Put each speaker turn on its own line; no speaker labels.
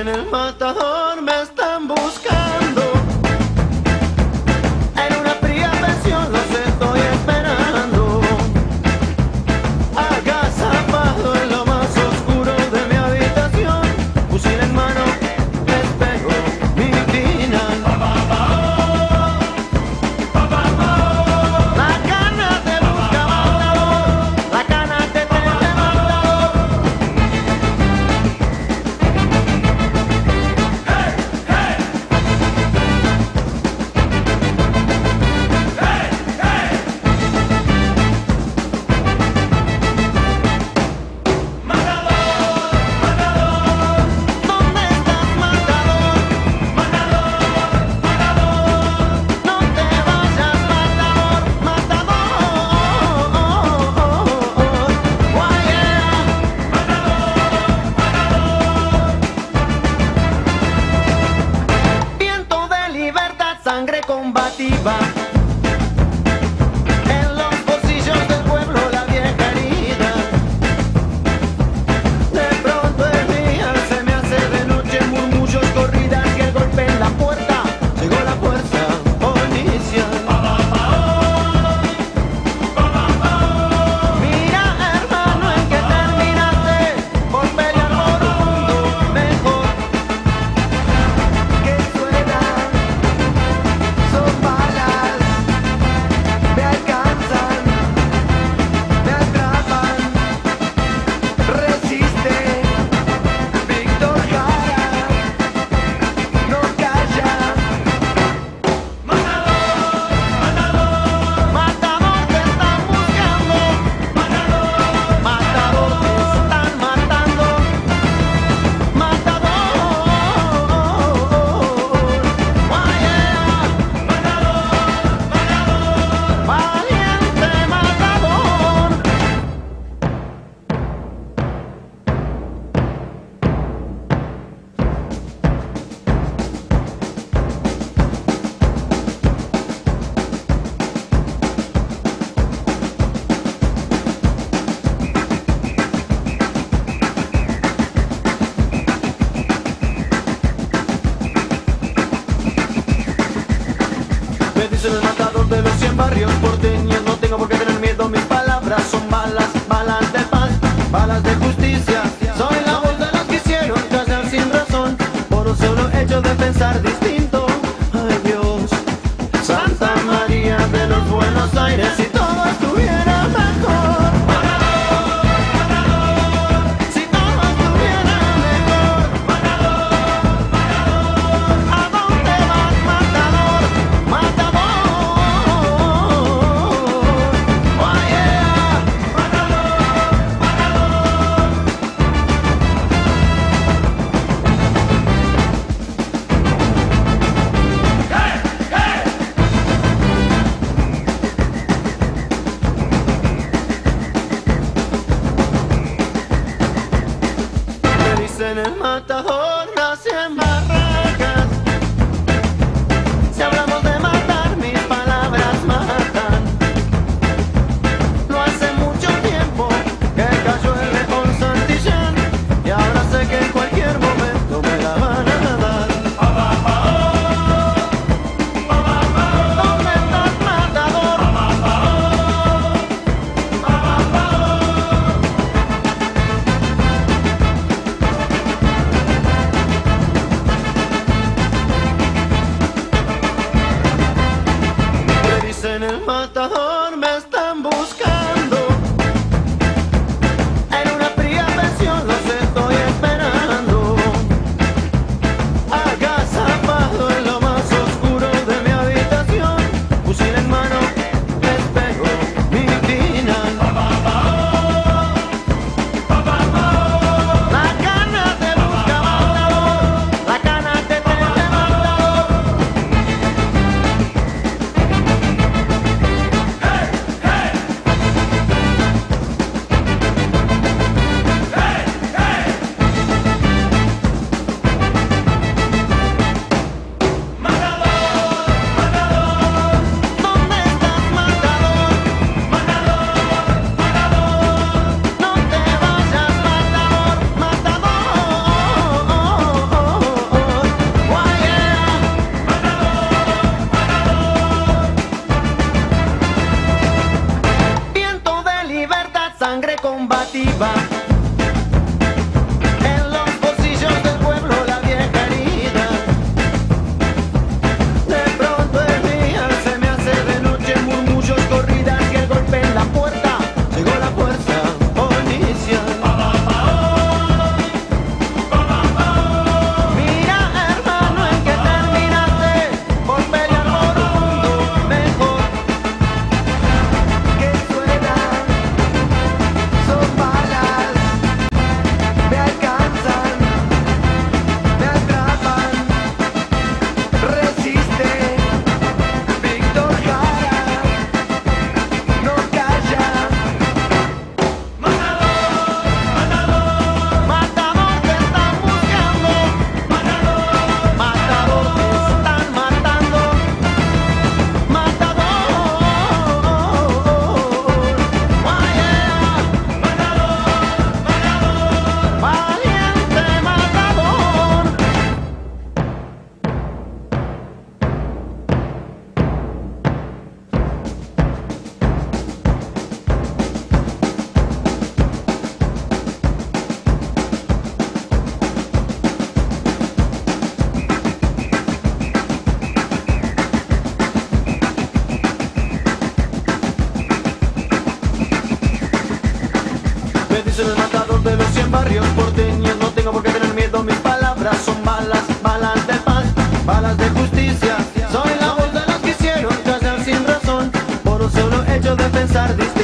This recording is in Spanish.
en el matador. sangre combativa. barrio porteño, no tengo por qué tener miedo, mis palabras son balas, balas de paz, balas de justicia. तहो sangre combativa. justicia. Soy la voz de los que hicieron callar sin razón por un solo hecho de pensar distinto.